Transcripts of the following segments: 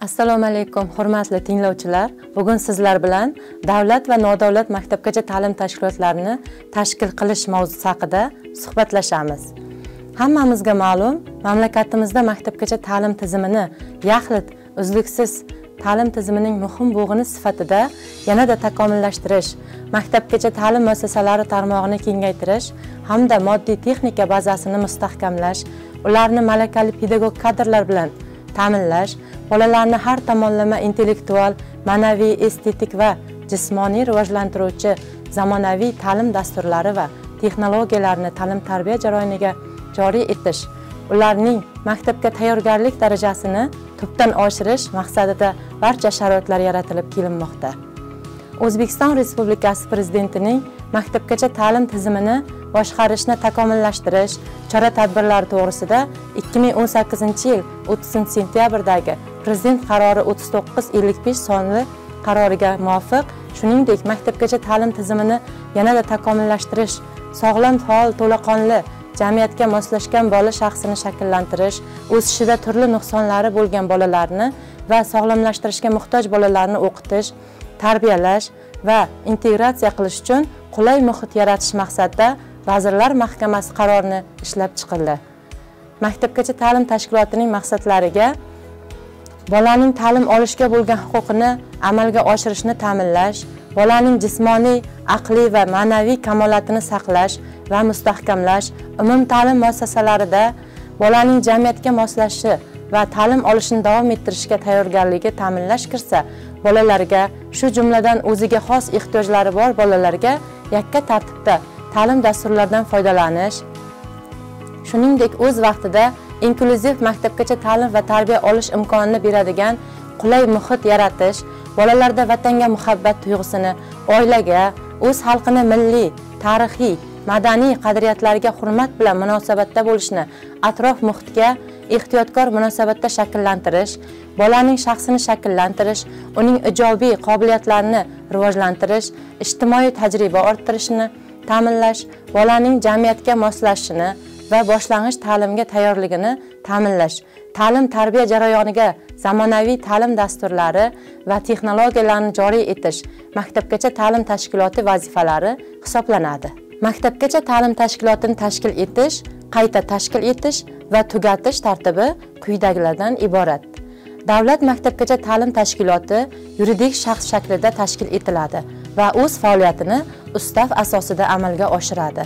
assalomu alaykum hurmatli tinglovchilar. Bugun sizlar bilan davlat va nodavlat maktabgacha ta'lim tashkilotlarini tashkil qilish mavzusi haqida suhbatlashamiz. Hammamizga ma'lum mamlakatimizda maktabgacha ta'lim tizimini yaxlit uzluksiz ta'lim tizimining muhim bo'g'ini sifatida yanada takomillashtirish maktabgacha ta'lim muassasalari tarmog'ini kengaytirish hamda moddiy texnika bazasini mustahkamlash ularni malakali pedagog kadrlar bilan ta'minlash bolalarni har tomonlama intellektual ma'naviy estetik va jismoniy rivojlantiruvchi zamonaviy ta'lim dasturlari va texnologiyalarni ta'lim tarbiya jarayoniga joriy etish ularning maktabga tayyorgarlik darajasini tubdan oshirish maqsadida barcha sharoitlar yaratilib kelinmoqda. O'zbekiston respublikasi prezidentining maktabgacha ta'lim tizimini boshqarishni takomillashtirish chora tadbirlari to'g'risida 2018 yil 30 sentyabrdagi prezident qarori 3955 sonli qaroriga muvofiq. Shuningdek maktabgacha ta'lim tizimini yanada takomillashtirish sog'lom faol to'laqonli jamiyatga moslashgan bola shaxsini shakllantirish o'sishida turli nuqsonlari bo'lgan bolalarni va sog'lomlashtirishga muhtoj bolalarni o'qitish tarbiyalash va integratsiya qilish uchun qulay muhit yaratish maqsadida vazirlar mahkamasi qarorini ishlab chiqildi. Maktabgacha ta'lim tashkilotining maqsadlariga bolaning ta'lim olishga bo'lgan huquqini amalga oshirishni ta'minlash bolaning jismoniy aqliy va ma'naviy kamolatini saqlash va mustahkamlash umumta'lim muassasalarida bolaning jamiyatga moslashishi va ta'lim olishini davom ettirishga tayyorgarligi ta'minlash kirsa bolalarga shu jumladan o'ziga xos ehtiyojlari bor bolalarga yakka tartibda ta'lim dasturlaridan foydalanish. Shuningdek o'z vaqtida inklyuziv maktabgacha ta'lim va tarbiya olish imkonini beradigan qulay muhit yaratish bolalarda vatanga muhabbat tuyg'usini oilaga o'z xalqini milliy tarixiy madaniy qadriyatlariga hurmat bilan munosabatda bo'lishni atrof muhitga ehtiyotkor munosabatda shakllantirish bolaning shaxsini shakllantirish uning ijobiy qobiliyatlarini rivojlantirish ijtimoiy tajriba orttirishni ta'minlash bolaning jamiyatga moslashishini va boshlang'ich ta'limga tayyorligini ta'minlash ta'lim tarbiya jarayoniga zamonaviy ta'lim dasturlari va texnologiyalarni joriy etish maktabgacha ta'lim tashkiloti vazifalari hisoblanadi. Maktabgacha ta'lim tashkilotini tashkil etish qayta tashkil etish va tugatish tartibi quyidagilardan iborat. Davlat maktabgacha ta'lim tashkiloti yuridik shaxs shaklida tashkil etiladi va o'z faoliyatini ustav asosida amalga oshiradi.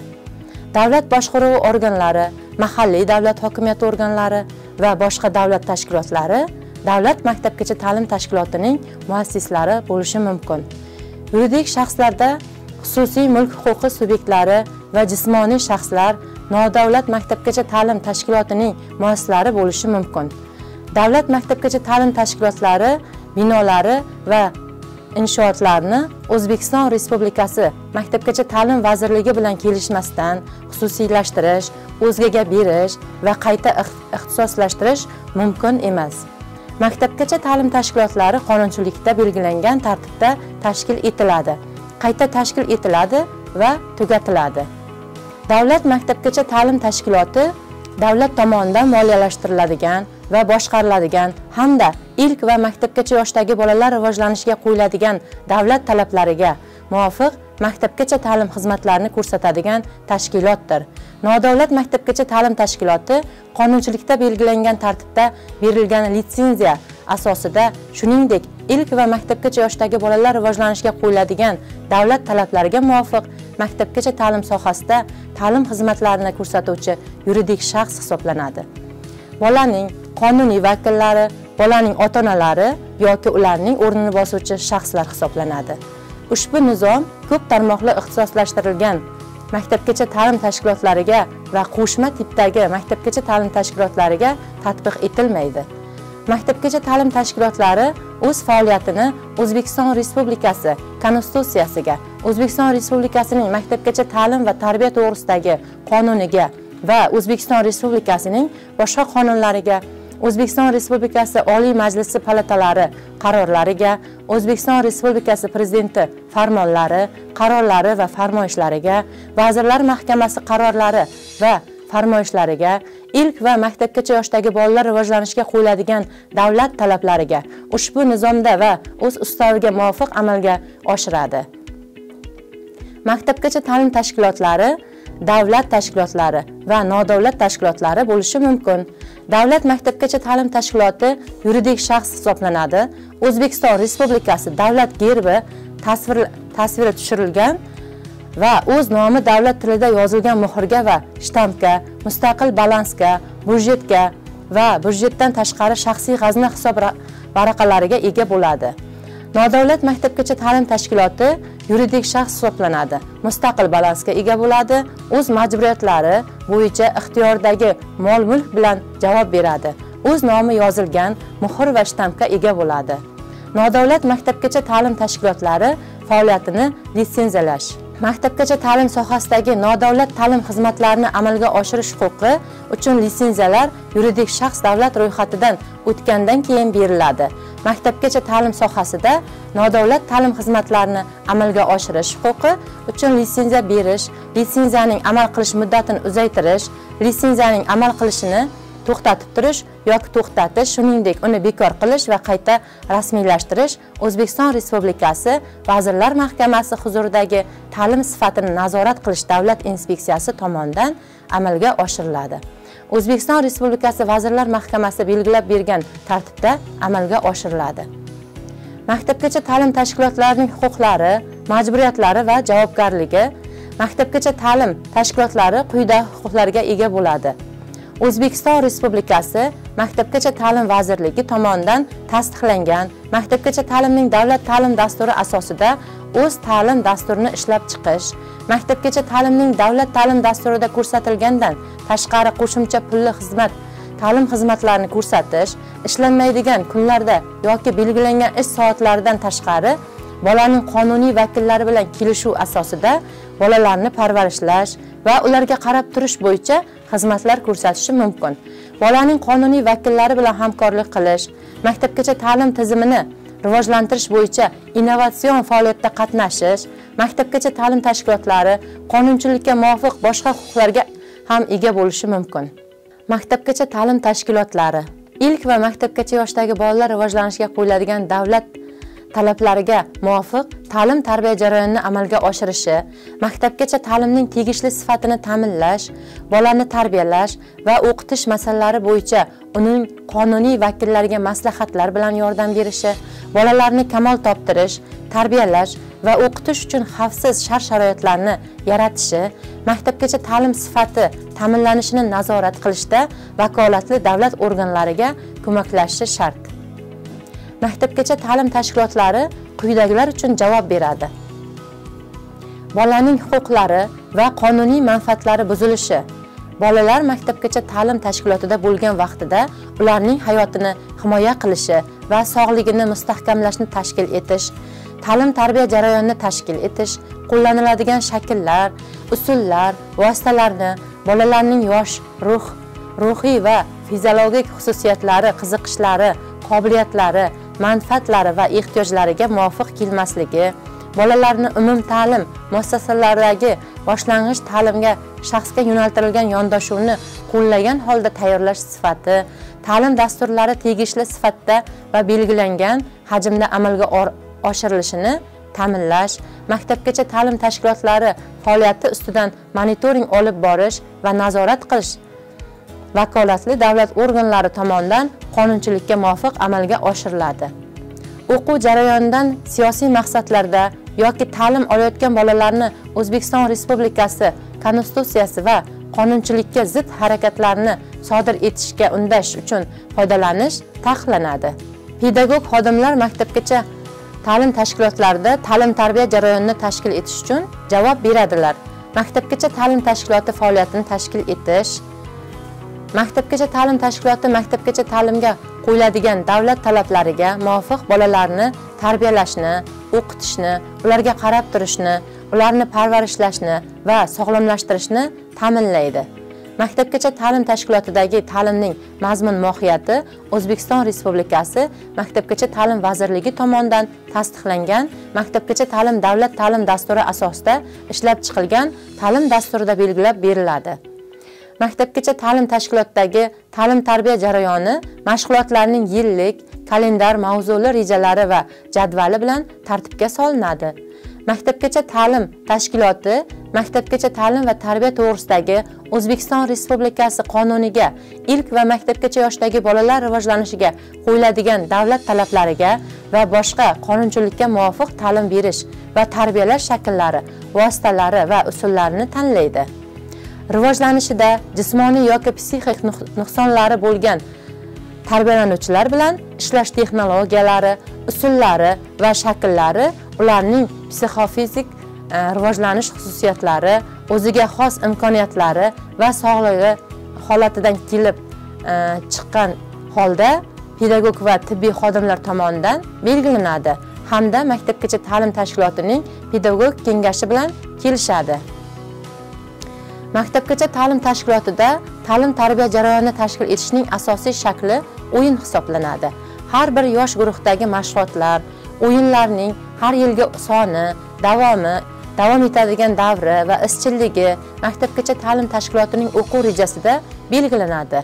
Davlat boshqaruvi organlari mahalliy davlat hokimiyati organlari va boshqa davlat tashkilotlari davlat maktabgacha ta'lim tashkilotining muassislari bo'lishi mumkin. Yuridik shaxslarda xususiy mulk huquqi subyektlari va jismoniy shaxslar nodavlat maktabgacha ta'lim tashkilotining muassislari bo'lishi mumkin. Davlat maktabgacha ta'lim tashkilotlari binolari va inshootlarni o'zbekiston respublikasi maktabgacha ta'lim vazirligi bilan kelishmasdan xususiylashtirish o'zgaga berish va qayta ixtisoslashtirish mumkin emas. Maktabgacha ta'lim tashkilotlari qonunchilikda belgilangan tartibda tashkil etiladi. Qayta tashkil etiladi va tugatiladi. Davlat maktabgacha ta'lim tashkiloti davlat tomonidan moliyalashtiriladigan va boshqariladigan hamda ilk va maktabgacha yoshdagi bolalar rivojlanishiga qo'yiladigan davlat talablariga muvofiq maktabgacha ta'lim xizmatlarini ko'rsatadigan tashkilotdir. Nodavlat maktabgacha ta'lim tashkiloti qonunchilikda belgilangan tartibda berilgan litsenziya asosida shuningdek ilk va maktabgacha yoshdagi bolalar rivojlanishiga qo'yiladigan davlat talablariga muvofiq maktabgacha ta'lim sohasida ta'lim xizmatlarini ko'rsatuvchi yuridik shaxs hisoblanadi. Bolaning qonuniy vakillari bolaning ota onalari yoki ularning o'rnini bosuvchi shaxslar hisoblanadi. Ushbu nizom ko'p tarmoqli ixtisoslashtirilgan maktabgacha ta'lim tashkilotlariga va qo'shma tipdagi maktabgacha ta'lim tashkilotlariga tatbiq etilmaydi. Maktabgacha ta'lim tashkilotlari o'z faoliyatini o'zbekiston respublikasi konstitutsiyasiga o'zbekiston respublikasining maktabgacha ta'lim va tarbiya to'g'risidagi qonuniga va o'zbekiston respublikasining boshqa qonunlariga o'zbekiston respublikasi oliy majlisi palatalari qarorlariga o'zbekiston respublikasi prezidenti farmonlari qarorlari va farmoyishlariga vazirlar mahkamasi qarorlari va farmoyishlariga ilk va maktabgacha yoshdagi bolalar rivojlanishiga qo'yiladigan davlat talablariga ushbu nizomda va o'z ustaviga muvofiq amalga oshiradi. Maktabgacha ta'lim tashkilotlari davlat tashkilotlari va nodavlat tashkilotlari bo'lishi mumkin. Davlat maktabgacha ta'lim tashkiloti yuridik shaxs hisoblanadi. O'zbekiston respublikasi davlat gerbi tasvir tasviri tushirilgan va o'z nomi davlat tilida yozilgan muhrga va shtampga mustaqil balansga budjetga va budjetdan tashqari shaxsiy g'azna hisob varaqalariga ega bo'ladi. Nodavlat maktabgacha ta'lim tashkiloti yuridik shaxs hisoblanadi. Mustaqil balansga ega bo'ladi o'z majburiyatlari bo'yicha ixtiyordagi mol mulk bilan javob beradi. O'z nomi yozilgan muhr va shtampga ega bo'ladi. Nodavlat maktabgacha ta'lim tashkilotlari faoliyatini litsenziyalash maktabgacha ta'lim sohasidagi nodavlat ta'lim xizmatlarini amalga oshirish huquqi uchun litsenziyalar yuridik shaxs davlat ro'yxatidan o'tgandan keyin beriladi. Maktabgacha ta'lim sohasida nodavlat ta'lim xizmatlarini amalga oshirish huquqi uchun litsenziya berish litsenziyaning amal qilish muddatini uzaytirish litsenziyaning amal qilishini to'xtatib turish yoki to'xtatish shuningdek uni bekor qilish va qayta rasmiylashtirish o'zbekiston respublikasi vazirlar mahkamasi huzuridagi ta'lim sifatini nazorat qilish davlat inspeksiyasi tomonidan amalga oshiriladi. O'zbekiston respublikasi vazirlar mahkamasi belgilab bergan tartibda amalga oshiriladi. Maktabgacha ta'lim tashkilotlarining huquqlari majburiyatlari va javobgarligi. Maktabgacha ta'lim tashkilotlari quyidagi huquqlarga ega bo'ladi. O'zbekiston respublikasi maktabgacha ta'lim vazirligi tomonidan tasdiqlangan maktabgacha ta'limning davlat ta'lim dasturi asosida o'z ta'lim dasturini ishlab chiqish maktabgacha ta'limning davlat ta'lim dasturida ko'rsatilgandan tashqari qo'shimcha pulli xizmat ta'lim xizmatlarini ko'rsatish ishlanmaydigan kunlarda yoki belgilangan ish soatlaridan tashqari bolaning qonuniy vakillari bilan kelishuv asosida bolalarni parvarishlash va ularga qarab turish bo'yicha xizmatlar ko'rsatishi mumkin. Bolaning qonuniy vakillari bilan hamkorlik qilish maktabgacha ta'lim tizimini rivojlantirish bo'yicha innovatsion faoliyatda qatnashish maktabgacha ta'lim tashkilotlari qonunchilikka muvofiq boshqa huquqlarga ham ega bo'lishi mumkin. Maktabgacha ta'lim tashkilotlari. Ilk va maktabgacha yoshdagi bolalar rivojlanishiga qo'yiladigan davlat talablariga muvofiq ta'lim tarbiya jarayonini amalga oshirishi maktabgacha ta'limning tegishli sifatini ta'minlash bolani tarbiyalash va o'qitish masalalari bo'yicha uning qonuniy vakillariga maslahatlar bilan yordam berishi bolalarni kamol toptirish tarbiyalash va o'qitish uchun xavfsiz shart sharoitlarni yaratishi maktabgacha ta'lim sifati ta'minlanishini nazorat qilishda vakolatli davlat organlariga ko'maklashishi shart. Maktabgacha ta'lim tashkilotlari quyidagilar uchun javob beradi. Bolaning huquqlari va qonuniy manfaatlari buzilishi. Bolalar maktabgacha ta'lim tashkilotida bo'lgan vaqtida ularning hayotini himoya qilishi va sog'ligini mustahkamlashni tashkil etish ta'lim tarbiya jarayonini tashkil etish qo'llaniladigan shakllar usullar vositalarni bolalarning yosh ruh ruhiy va fiziologik xususiyatlari qiziqishlari qobiliyatlari manfaatlari va ehtiyojlariga muvofiq kelmasligi bolalarni umum ta'lim muassasalaridagi boshlang'ich ta'limga shaxsga yo'naltirilgan yondashuvni qo'llagan holda tayyorlash sifati ta'lim dasturlari tegishli sifatda va belgilangan hajmda amalga oshirilishini ta'minlash maktabgacha ta'lim tashkilotlari faoliyati ustidan monitoring olib borish va nazorat qilish vakolatli davlat organlari tomonidan qonunchilikka muvofiq amalga oshiriladi. O'quv jarayonidan siyosiy maqsadlarda yoki ta'lim olayotgan bolalarni o'zbekiston respublikasi konstitutsiyasi va qonunchilikka zid harakatlarni sodir etishga undash uchun foydalanish taqiqlanadi. Pedagog xodimlar maktabgacha ta'lim tashkilotlarida ta'lim tarbiya jarayonini tashkil etish uchun javob beradilar. Maktabgacha ta'lim tashkiloti faoliyatini tashkil etish maktabgacha ta'lim tashkiloti maktabgacha ta'limga qo'yiladigan davlat talablariga muvofiq bolalarni tarbiyalashni o'qitishni ularga qarab turishni ularni parvarishlashni va sog'lomlashtirishni ta'minlaydi. Maktabgacha ta'lim tashkilotidagi ta'limning mazmun mohiyati o'zbekiston respublikasi maktabgacha ta'lim vazirligi tomonidan tasdiqlangan. Maktabgacha ta'lim davlat ta'lim dasturi asosida ishlab chiqilgan ta'lim dasturida belgilab beriladi. Maktabgacha ta'lim tashkilotidagi ta'lim tarbiya jarayoni mashg'ulotlarning yillik kalendar mavzuli rejalari va jadvali bilan tartibga solinadi. Maktabgacha ta'lim tashkiloti maktabgacha ta'lim va tarbiya to'g'risidagi o'zbekiston respublikasi qonuniga ilk va maktabgacha yoshdagi bolalar rivojlanishiga qo'yiladigan davlat talablariga va boshqa qonunchilikka muvofiq ta'lim berish va tarbiyalash shakllari vositalari va usullarini tanlaydi. Rivojlanishida jismoniy yoki psixik nuqsonlari bo'lgan tarbiyalanuvchilar bilan ishlash texnologiyalari usullari va shakllari ularning psixofizik e, rivojlanish xususiyatlari o'ziga xos imkoniyatlari va sog'lig'i holatidan kelib e, chiqqan holda pedagog va tibbiy xodimlar tomonidan belgilanadi hamda maktabgacha ta'lim tashkilotining pedagog kengashi bilan kelishadi. Maktabgacha ta'lim tashkilotida ta'lim tarbiya jarayonini tashkil etishning asosiy shakli o'yin hisoblanadi. Har bir yosh guruhdagi mashg'ulotlar o'yinlarning har yilgi soni davomi davom etadigan davri va izchilligi maktabgacha ta'lim tashkilotining o'quv rejasida belgilanadi.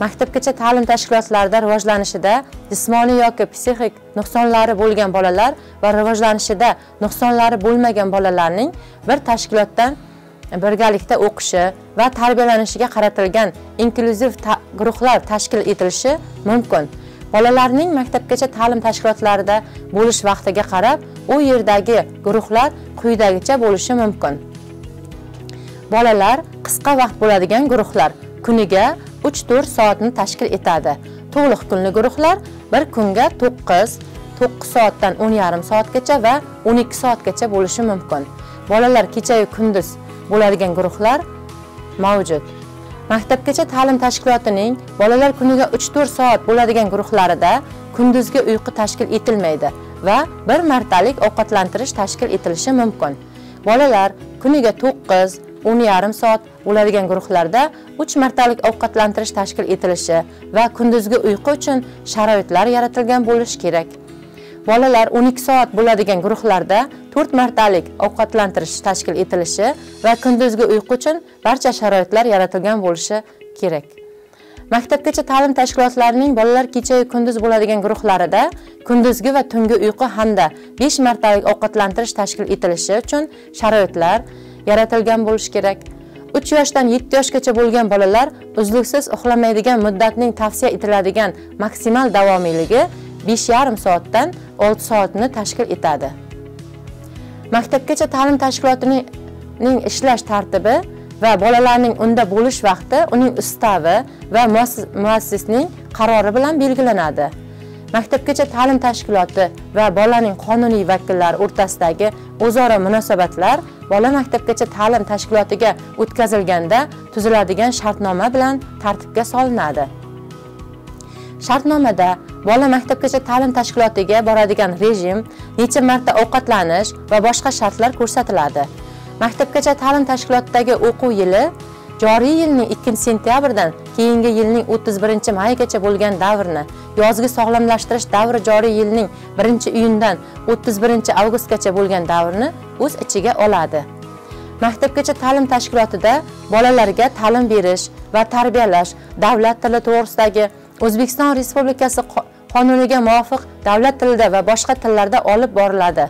Maktabgacha ta'lim tashkilotlarida rivojlanishida jismoniy yoki psixik nuqsonlari bo'lgan bolalar va rivojlanishida nuqsonlari bo'lmagan bolalarning bir tashkilotdan birgalikda o'qishi va tarbiyalanishiga qaratilgan inklyuziv ta guruhlar tashkil etilishi mumkin. Bolalarning maktabgacha ta'lim tashkilotlarida bo'lish vaqtiga qarab u yerdagi guruhlar quyidagicha bo'lishi mumkin. Bolalar qisqa vaqt bo'ladigan guruhlar kuniga 3-4 soatni tashkil etadi. To'liq kunli guruhlar bir kunga 9 9 soatdan 10 yarim soatgacha va 12 soatgacha bo'lishi mumkin. Bolalar kechayu kunduz bo'ladigan guruhlar mavjud. Maktabgacha ta'lim tashkilotining bolalar kuniga 3-4 soat bo'ladigan guruhlarida kunduzgi uyqu tashkil etilmaydi va bir martalik ovqatlantirish tashkil etilishi mumkin. Bolalar kuniga 9 10 yarim soat bo'ladigan guruhlarda 3 martalik ovqatlantirish tashkil etilishi va kunduzgi uyqu uchun sharoitlar yaratilgan bo'lishi kerak. Bolalar 12 soat bo'ladigan guruhlarda 4 martalik ovqatlantirish tashkil etilishi va kunduzgi uyqu uchun barcha sharoitlar yaratilgan bo'lishi kerak. Maktabgacha ta'lim tashkilotlarining bolalar kechayu kunduz bo'ladigan guruhlarida kunduzgi va tungi uyqu hamda 5 martalik ovqatlantirish tashkil etilishi uchun sharoitlar yaratilgan bo'lishi kerak. 3 yoshdan 7 yoshgacha bo'lgan bolalar uzluksiz uxlamaydigan muddatning tavsiya etiladigan maksimal davomiyligi besh yarim soatdan 6 soatni tashkil etadi. Maktabgacha ta'lim tashkilotining ishlash tartibi va bolalarning unda bo'lish vaqti uning ustavi va muassisning qarori bilan belgilanadi. Maktabgacha ta'lim tashkiloti va bolaning qonuniy vakillari o'rtasidagi o'zaro munosabatlar bola maktabgacha ta'lim tashkilotiga o'tkazilganda tuziladigan shartnoma bilan tartibga solinadi. Shartnomada bola maktabgacha ta'lim tashkilotiga boradigan rejim necha marta ovqatlanish va boshqa shartlar ko'rsatiladi. Maktabgacha ta'lim tashkilotidagi o'quv yili joriy yilning 2 sentyabrdan keyingi yilning 31 maygacha bo'lgan davrni yozgi sog'lomlashtirish davri joriy yilning 1 iyundan 31 avgustgacha bo'lgan davrni o'z ichiga oladi. Maktabgacha ta'lim tashkilotida bolalarga ta'lim berish va tarbiyalash davlat tili to'g'risidagi o'zbekiston respublikasi qonuniga muvofiq davlat tilida va boshqa tillarda olib boriladi.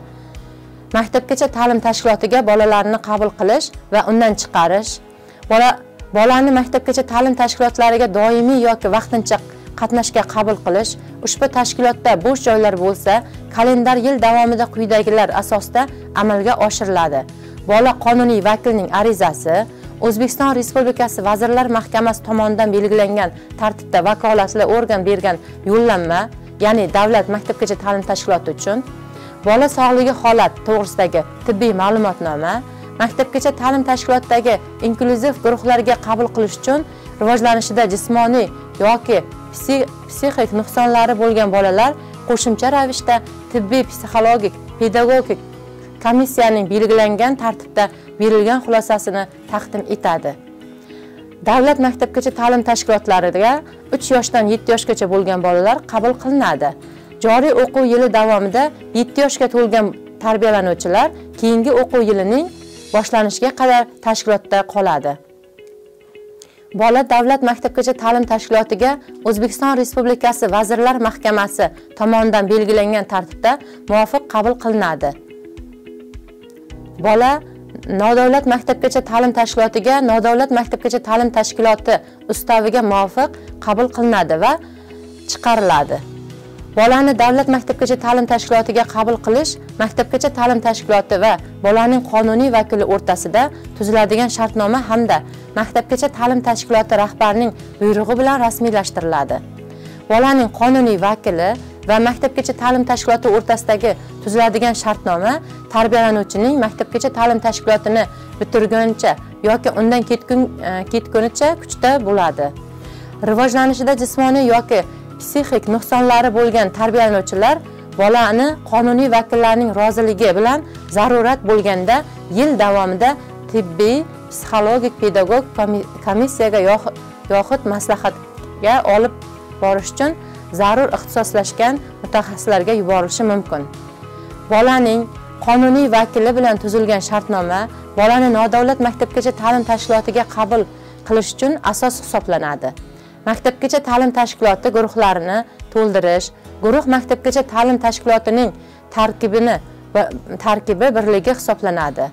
Maktabgacha ta'lim tashkilotiga bolalarni qabul qilish va undan chiqarish. Bola bolani maktabgacha ta'lim tashkilotlariga doimiy yoki vaqtincha qatnashga qabul qilish ushbu tashkilotda bo'sh joylar bo'lsa kalendar yil davomida quyidagilar asosida amalga oshiriladi. Bola qonuniy vakilning arizasi o'zbekiston respublikasi vazirlar mahkamasi tomonidan belgilangan tartibda vakolatli organ bergan yo'llanma ya'ni davlat maktabgacha ta'lim tashkiloti uchun bola sog'ligi holat to'g'risidagi tibbiy ma'lumotnoma maktabgacha ta'lim tashkilotidagi inklyuziv guruhlarga qabul qilish uchun rivojlanishida jismoniy yoki psixik nuqsonlari bo'lgan bolalar qo'shimcha ravishda tibbiy psixologik pedagogik komissiyaning belgilangan tartibda berilgan xulosasini taqdim etadi. Davlat maktabgacha ta'lim tashkilotlariga 3 yoshdan 7 yoshgacha bo'lgan bolalar qabul qilinadi. Joriy o'quv yili davomida 7 yoshga to'lgan tarbiyalanuvchilar keyingi o'quv yilining boshlanishiga qadar tashkilotda qoladi. Bola davlat maktabgacha ta'lim tashkilotiga o'zbekiston respublikasi vazirlar mahkamasi tomonidan belgilangan tartibda muvofiq qabul qilinadi. Bola nodavlat maktabgacha ta'lim tashkilotiga nodavlat maktabgacha ta'lim tashkiloti ustaviga muvofiq qabul qilinadi va chiqariladi. Bolani davlat maktabgacha ta'lim tashkilotiga qabul qilish maktabgacha ta'lim tashkiloti va bolaning qonuniy vakili o'rtasida tuziladigan shartnoma hamda maktabgacha ta'lim tashkiloti rahbarining buyrug'i bilan rasmiylashtiriladi. Bolaning qonuniy vakili va maktabgacha ta'lim tashkiloti o'rtasidagi tuziladigan shartnoma tarbiyalanuvchining maktabgacha ta'lim tashkilotini bitirguncha yoki undan e, ketgunicha kuchda bo'ladi. Rivojlanishida jismoniy yoki psixik nuqsonlari bo'lgan tarbiyalanuvchilar bolani qonuniy vakillarning roziligi bilan zarurat bo'lganda yil davomida tibbiy psixologik pedagog komissiyaga yoxud maslahatga olib borish uchun zarur ixtisoslashgan mutaxassislarga yuborilishi mumkin. Bolaning qonuniy vakili bilan tuzilgan shartnoma bolani nodavlat maktabgacha ta'lim tashkilotiga qabul qilish uchun asos hisoblanadi. Maktabgacha ta'lim tashkiloti guruhlarini to'ldirish guruh maktabgacha ta'lim tashkilotining tarkibini tarkibi birligi hisoblanadi.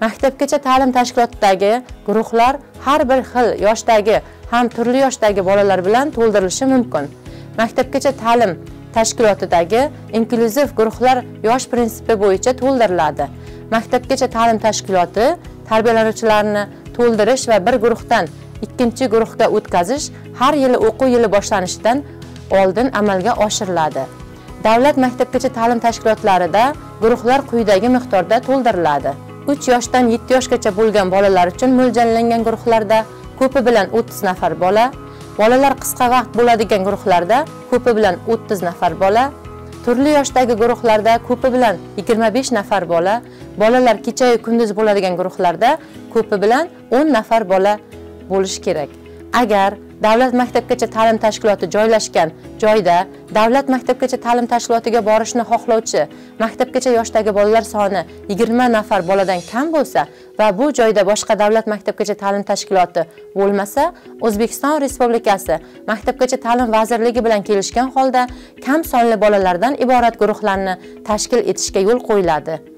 Maktabgacha ta'lim tashkilotidagi guruhlar har bir xil yoshdagi ham turli yoshdagi bolalar bilan to'ldirilishi mumkin. Maktabgacha ta'lim tashkilotidagi inklyuziv guruhlar yosh prinsipi bo'yicha to'ldiriladi. Maktabgacha ta'lim tashkiloti tarbiyalanuvchilarni to'ldirish va bir guruhdan ikkinchi guruhga o'tkazish har yili o'quv yili boshlanishidan oldin amalga oshiriladi. Davlat maktabgacha ta'lim tashkilotlarida guruhlar quyidagi miqdorda to'ldiriladi. 3 yoshdan 7 yoshgacha bo'lgan bolalar uchun mo'ljallangan guruhlarda ko'pi bilan o'ttiz nafar bola bolalar qisqa vaqt bo'ladigan guruhlarda ko'pi bilan o'ttiz nafar bola turli yoshdagi guruhlarda ko'pi bilan yigirma besh nafar bola bolalar kechayu kunduz bo'ladigan guruhlarda ko'pi bilan 10 nafar bola bo'lishi kerak. Agar davlat maktabgacha ta'lim tashkiloti joylashgan joyda davlat maktabgacha ta'lim tashkilotiga borishni xohlovchi maktabgacha yoshdagi bolalar soni yigirma nafar boladan kam bo'lsa va bu joyda boshqa davlat maktabgacha ta'lim tashkiloti bo'lmasa o'zbekiston respublikasi maktabgacha ta'lim vazirligi bilan kelishgan holda kam sonli bolalardan iborat guruhlarni tashkil etishga yo'l qo'yiladi.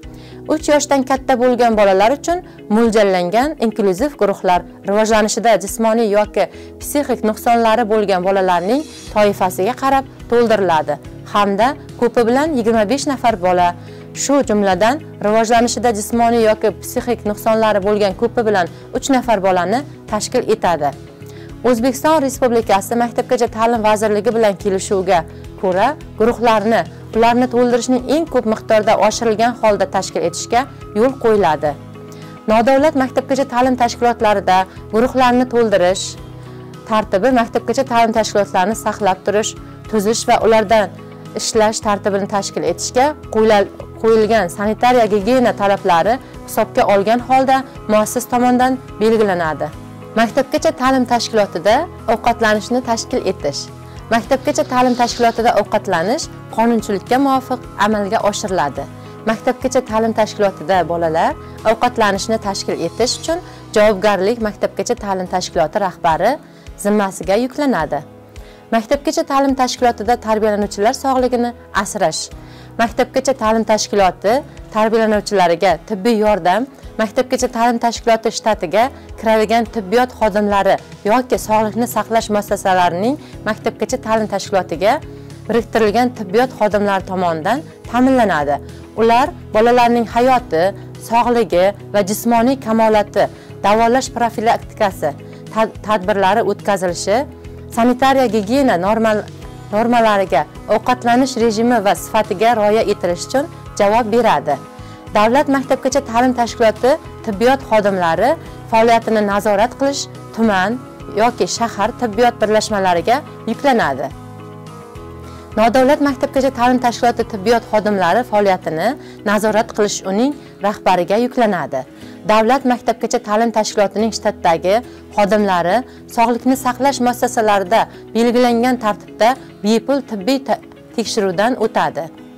Uch yoshdan katta bo'lgan bolalar uchun mo'ljallangan inklyuziv guruhlar rivojlanishida jismoniy yoki psixik nuqsonlari bo'lgan bolalarning toifasiga qarab to'ldiriladi. Hamda ko'pi bilan 25 nafar bola shu jumladan rivojlanishida jismoniy yoki psixik nuqsonlari bo'lgan ko'pi bilan 3 nafar bolani tashkil etadi. O'zbekiston respublikasi maktabgacha ta'lim vazirligi bilan kelishuvga ko'ra guruhlarni ularni to'ldirishni eng ko'p miqdorda oshirilgan holda tashkil etishga yo'l qo'yiladi. Nodavlat maktabgacha ta'lim tashkilotlarida guruhlarni to'ldirish tartibi maktabgacha ta'lim tashkilotlarini saqlab turish tuzish va ulardan ishlash tartibini tashkil etishga qo'yilgan sanitariya gigiyena talablari hisobga olgan holda muassis tomonidan belgilanadi. Maktabgacha ta'lim tashkilotida ovqatlanishni tashkil etish. Maktabgacha ta'lim tashkilotida ovqatlanish qonunchilikka muvofiq amalga oshiriladi. Maktabgacha ta'lim tashkilotida bolalar ovqatlanishni tashkil etish uchun javobgarlik maktabgacha ta'lim tashkiloti rahbari zimmasiga yuklanadi. Maktabgacha ta'lim tashkilotida tarbiyalanuvchilar sog'lig'ini asrash. Maktabgacha ta'lim tashkiloti tarbiyalanuvchilariga tibbiy yordam maktabgacha ta'lim tashkiloti shtatiga kiradigan tibbiyot xodimlari yoki sog'liqni saqlash muassasalarining maktabgacha ta'lim tashkilotiga biriktirilgan tibbiyot xodimlari tomonidan ta'minlanadi. Ular bolalarning hayoti sog'ligi va jismoniy kamolati davolash profilaktikasi tadbirlari o'tkazilishi sanitariya gigiyena normal normalariga ovqatlanish rejimi va sifatiga rioya etilishi uchun javob beradi. Davlat maktabgacha ta'lim tashkiloti tibbiyot xodimlari faoliyatini nazorat qilish tuman yoki shahar tibbiyot birlashmalariga yuklanadi. Nodavlat maktabgacha ta'lim tashkiloti tibbiyot xodimlari faoliyatini nazorat qilish uning rahbariga yuklanadi. Davlat maktabgacha ta'lim tashkilotining shtatdagi xodimlari sog'liqni saqlash muassasalarida belgilangan tartibda bepul tibbiy tekshiruvdan o'tadi.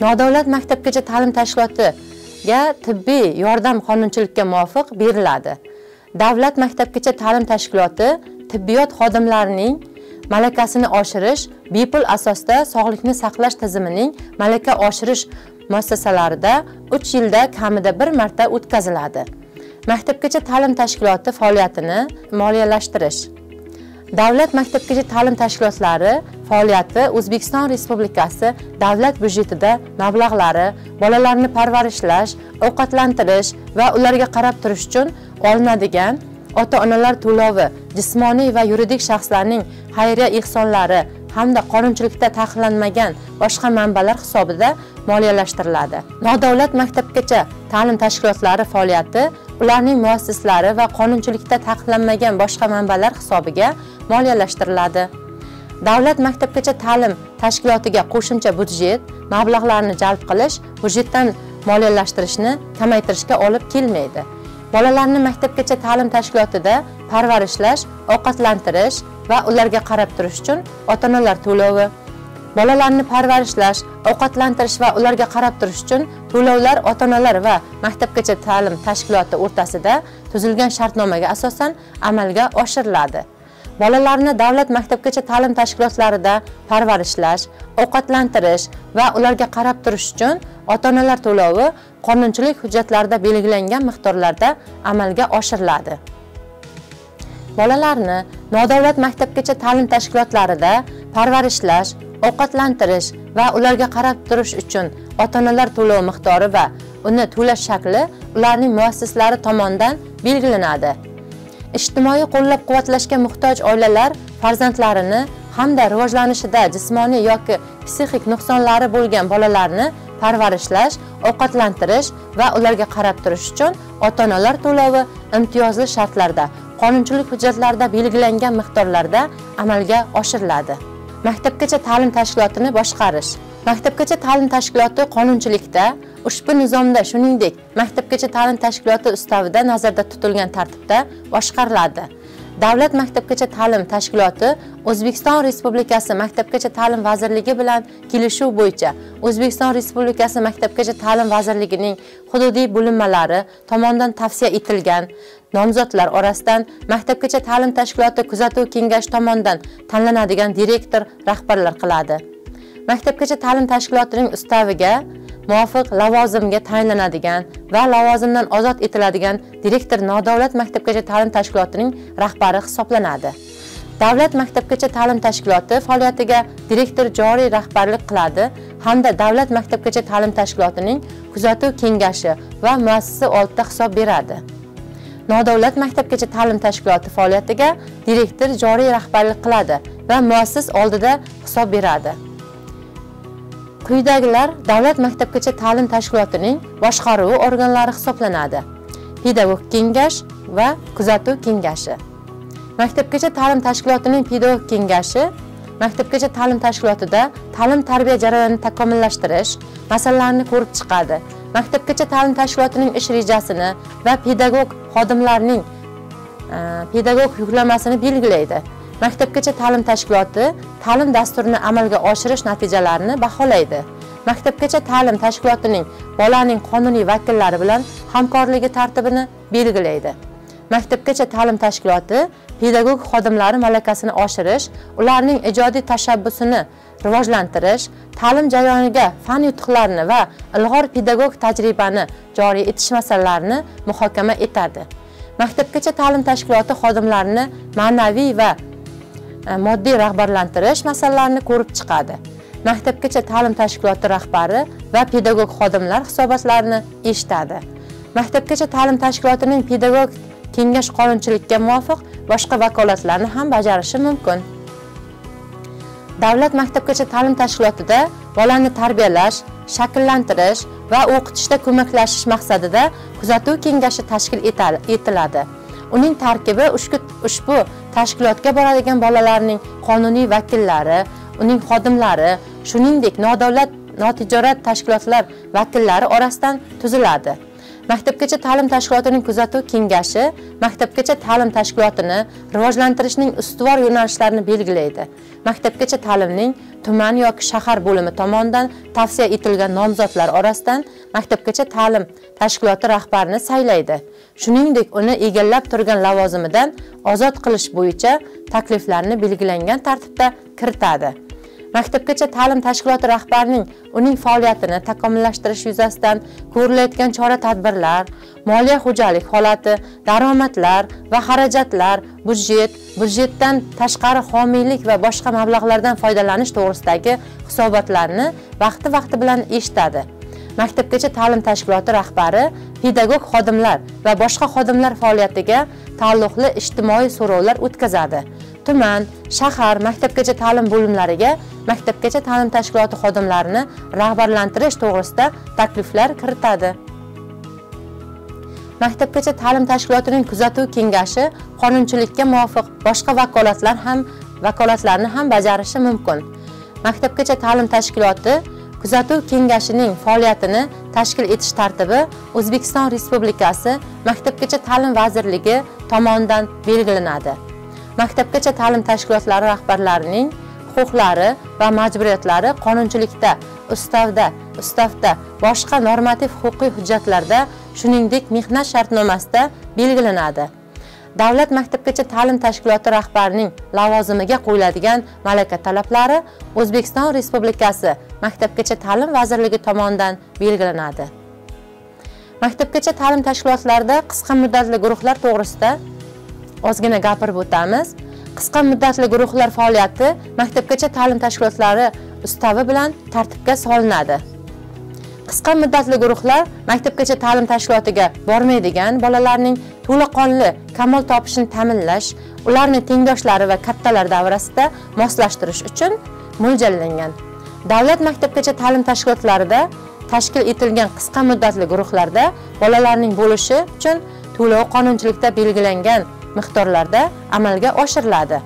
Nodavlat maktabgacha ta'lim tashkilotiga tibbiy yordam qonunchilikka muvofiq beriladi. Davlat maktabgacha ta'lim tashkiloti tibbiyot xodimlarining malakasini oshirish bepul asosda sog'liqni saqlash tizimining malaka oshirish muassasalarida uch yilda kamida bir marta o'tkaziladi. Maktabgacha ta'lim tashkiloti faoliyatini moliyalashtirish. Davlat maktabgacha ta'lim tashkilotlari faoliyati o'zbekiston respublikasi davlat byudjetida mablag'lari bolalarni parvarishlash ovqatlantirish va ularga qarab turish uchun olinadigan ota onalar to'lovi jismoniy va yuridik shaxslarning xayriya ehsonlari hamda qonunchilikda taqiqlanmagan boshqa manbalar hisobida moliyalashtiriladi. Nodavlat maktabgacha ta'lim tashkilotlari faoliyati ularning muassislari va qonunchilikda taqiqlanmagan boshqa manbalar hisobiga moliyalashtiriladi. Davlat maktabgacha ta'lim tashkilotiga qo'shimcha byudjet mablag'larni jalb qilish byudjetdan moliyalashtirishni kamaytirishga olib kelmaydi. Bolalarni maktabgacha ta'lim tashkilotida parvarishlash ovqatlantirish va ularga qarab turish uchun ota onalar to'lovi. Bolalarni parvarishlash ovqatlantirish va ularga qarab turish uchun to'lovlar ota onalar va maktabgacha ta'lim tashkiloti o'rtasida tuzilgan shartnomaga asosan amalga oshiriladi. Bolalarni davlat maktabgacha ta'lim tashkilotlarida parvarishlash ovqatlantirish va ularga qarab turish uchun ota onalar to'lovi qonunchilik hujjatlarida belgilangan miqdorlarda amalga oshiriladi. Bolalarni nodavlat maktabgacha ta'lim tashkilotlarida parvarishlash ovqatlantirish va ularga qarab turish uchun ota onalar to'lovi miqdori va uni to'lash shakli ularning muassislari tomonidan belgilanadi. Ijtimoiy qo'llab quvvatlashga muhtoj oilalar farzandlarini hamda rivojlanishida jismoniy yoki psixik nuqsonlari bo'lgan bolalarni parvarishlash ovqatlantirish va ularga qarab turish uchun ota onalar to'lovi imtiyozli shartlarda qonunchilik hujjatlarida belgilangan miqdorlarda amalga oshiriladi. Maktabgacha ta'lim tashkilotini boshqarish maktabgacha ta'lim tashkiloti qonunchilikda ushbu nizomda shuningdek maktabgacha ta'lim tashkiloti ustavida nazarda tutilgan tartibda boshqariladi. Davlat maktabgacha ta'lim tashkiloti o'zbekiston respublikasi maktabgacha ta'lim vazirligi bilan kelishuv bo'yicha o'zbekiston respublikasi maktabgacha ta'lim vazirligining hududiy bo'linmalari tomonidan tavsiya etilgan nomzodlar orasidan maktabgacha ta'lim tashkiloti kuzatuv kengashi tomonidan tanlanadigan direktor rahbarlar qiladi. Maktabgacha ta'lim tashkilotining ustaviga muvofiq lavozimga tayinlanadigan va lavozimdan ozod etiladigan direktor nodavlat maktabgacha ta'lim tashkilotining rahbari hisoblanadi. Davlat maktabgacha ta'lim tashkiloti faoliyatiga direktor joriy rahbarlik qiladi hamda davlat maktabgacha ta'lim tashkilotining kuzatuv kengashi va muassisi oldida hisob beradi. Nodavlat maktabgacha ta'lim tashkiloti faoliyatiga direktor joriy rahbarlik qiladi va muassis oldida hisob beradi. Quyidagilar davlat maktabgacha ta'lim tashkilotining boshqaruvi organlari hisoblanadi. Pedagog kengash va kuzatuv kengashi. Maktabgacha ta'lim tashkilotining pedagog kengashi maktabgacha ta'lim tashkilotida ta'lim tarbiya jarayonini takomillashtirish masalalarini ko'rib chiqadi. Maktabgacha ta'lim tashkilotining ish rejasini va pedagog xodimlarning e, pedagog yuklamasini belgilaydi. Maktabgacha ta'lim tashkiloti ta'lim dasturini amalga oshirish natijalarini baholaydi. Maktabgacha ta'lim tashkilotining bolaning qonuniy vakillari bilan hamkorligi tartibini belgilaydi. Maktabgacha ta'lim tashkiloti pedagog xodimlari malakasini oshirish ularning ijodiy tashabbusini rivojlantirish ta'lim jarayoniga fan yutuqlarini va ilg'or pedagog tajribani joriy etish masalalarini muhokama etadi. Maktabgacha ta'lim tashkiloti xodimlarini ma'naviy va E, moddiy rag'batlantirish masalalarini ko'rib chiqadi. Maktabgacha ta'lim tashkiloti rahbari va pedagog xodimlar hisobotlarini eshitadi. Maktabgacha ta'lim tashkilotining pedagog kengash qonunchilikka muvofiq boshqa vakolatlarni ham bajarishi mumkin. Davlat maktabgacha ta'lim tashkilotida bolani tarbiyalash shakllantirish va o'qitishda ko'maklashish maqsadida kuzatuv kengashi tashkil etiladi. Uning tarkibi ushbu tashkilotga boradigan bolalarning qonuniy vakillari uning xodimlari shuningdek nodavlat notijorat tashkilotlar vakillari orasidan tuziladi. Maktabgacha ta'lim tashkilotining kuzatuv kengashi maktabgacha ta'lim tashkilotini rivojlantirishning ustuvor yo'nalishlarini belgilaydi. Maktabgacha ta'limning tuman yoki shahar bo'limi tomonidan tavsiya etilgan nomzodlar orasidan maktabgacha ta'lim tashkiloti rahbarini saylaydi. Shuningdek uni egallab turgan lavozimidan ozod qilish bo'yicha takliflarni belgilangan tartibda kiritadi. Maktabgacha ta'lim tashkiloti rahbarining uning faoliyatini takomillashtirish yuzasidan ko'rilayotgan chora tadbirlar moliya xo'jalik holati daromadlar va xarajatlar budjet budjetdan tashqari homiylik va boshqa mablag'lardan foydalanish to'g'risidagi hisobotlarni vaqti vaqti bilan eshitadi. Maktabgacha ta'lim tashkiloti rahbari pedagog xodimlar va boshqa xodimlar faoliyatiga taalluqli ijtimoiy so'rovlar o'tkazadi. Tuman shahar maktabgacha ta'lim bo'limlariga maktabgacha ta'lim tashkiloti xodimlarini rahbarlantirish to'g'risida takliflar kiritadi. Maktabgacha ta'lim tashkilotining kuzatuv kengashi qonunchilikka muvofiq boshqa vakolatlar ham vakolatlarni ham bajarishi mumkin. Maktabgacha ta'lim tashkiloti kuzatuv kengashining faoliyatini tashkil etish tartibi o'zbekiston respublikasi maktabgacha ta'lim vazirligi tomonidan belgilanadi. Maktabgacha ta'lim tashkilotlari rahbarlarining huquqlari va majburiyatlari qonunchilikda ustavda ustavda boshqa normativ huquqiy hujjatlarda shuningdek mehnat shartnomasida belgilanadi. Davlat maktabgacha ta'lim tashkiloti rahbarining lavozimiga qo'yiladigan malaka talablari o'zbekiston respublikasi maktabgacha ta'lim vazirligi tomonidan belgilanadi. Maktabgacha ta'lim tashkilotlarida qisqa muddatli guruhlar to'g'risida ozgina gapirib o'tamiz. Qisqa muddatli guruhlar faoliyati maktabgacha ta'lim tashkilotlari ustavi bilan tartibga solinadi. Qisqa muddatli guruhlar maktabgacha ta'lim tashkilotiga bormaydigan bolalarning to'laqonli kamol topishini ta'minlash ularni tengdoshlari va kattalar davrasida moslashtirish uchun mo'ljallangan. Davlat maktabgacha ta'lim tashkilotlarida tashkil etilgan qisqa muddatli guruhlarda bolalarning bo'lishi uchun to'lov qonunchilikda belgilangan miqdorlarda amalga oshiriladi.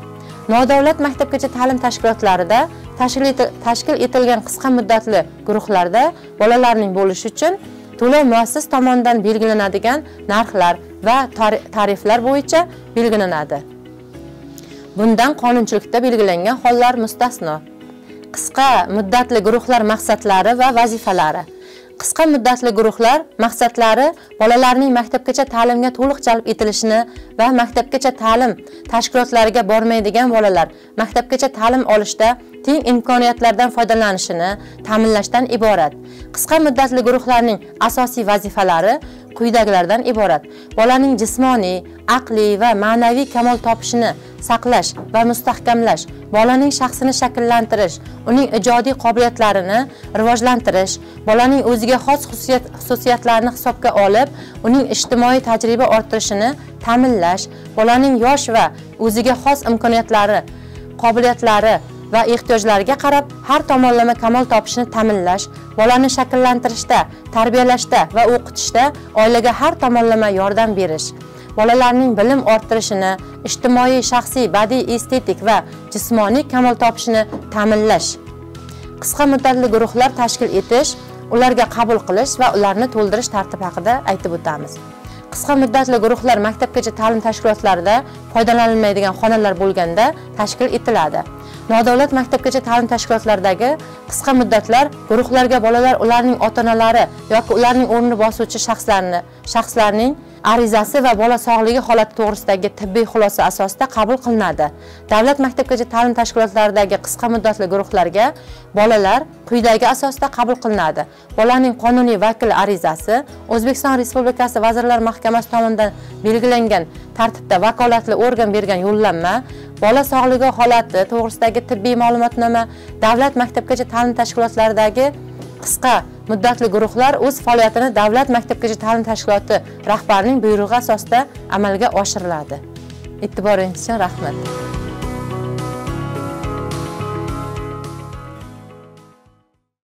Nodavlat maktabgacha ta'lim tashkilotlarida tashkil etilgan qisqa muddatli guruhlarda bolalarning bo'lishi uchun to'lov muassis tomonidan belgilanadigan narxlar va tariflar bo'yicha belgilanadi. Bundan qonunchilikda belgilangan hollar mustasno. Qisqa muddatli guruhlar maqsadlari va vazifalari. Qisqa muddatli guruhlar maqsadlari bolalarning maktabgacha ta'limga to'liq jalb etilishini va maktabgacha ta'lim tashkilotlariga bormaydigan bolalar maktabgacha ta'lim olishda teng imkoniyatlardan foydalanishini ta'minlashdan iborat. Qisqa muddatli guruhlarning asosiy vazifalari quyidagilardan iborat. Bolaning jismoniy aqliy va ma'naviy kamol topishini saqlash va mustahkamlash bolaning shaxsini shakllantirish uning ijodiy qobiliyatlarini rivojlantirish bolaning o'ziga xos xususiyatlarini hisobga olib uning ijtimoiy tajriba orttirishini ta'minlash bolaning yosh va o'ziga xos imkoniyatlari qobiliyatlari va ehtiyojlariga qarab har tomonlama kamol topishini ta'minlash bolani shakllantirishda tarbiyalashda va o'qitishda oilaga har tomonlama yordam berish bolalarning bilim orttirishini ijtimoiy shaxsiy badiiy estetik va jismoniy kamol topishini ta'minlash qisqa muddatli guruhlar tashkil etish ularga qabul qilish va ularni to'ldirish tartibi haqida aytib o'tamiz. Qisqa muddatli guruhlar maktabgacha ta'lim tashkilotlarida foydalanilmaydigan xonalar bo'lganda tashkil etiladi. Nodavlat maktabgacha ta'lim tashkilotlaridagi qisqa muddatlar guruhlarga bolalar ularning ota onalari yoki ularning o'rnini bosuvchi shaxslarni shaxslarning arizasi va bola sog'ligi holati to'g'risidagi tibbiy xulosa asosida qabul qilinadi. Davlat maktabgacha ta'lim tashkilotlaridagi qisqa muddatli guruhlarga bolalar quyidagi asosda qabul qilinadi. Bolaning qonuniy vakili arizasi o'zbekiston respublikasi vazirlar mahkamasi tomonidan belgilangan tartibda vakolatli organ bergan yo'llanma bola sog'ligi holati to'g'risidagi tibbiy ma'lumotnoma davlat maktabgacha ta'lim tashkilotlaridagi qisqa muddatli guruhlar o'z faoliyatini davlat maktabgacha ta'lim tashkiloti rahbarining buyrug'i asosida amalga oshiriladi. E'tiboringiz uchun rahmat.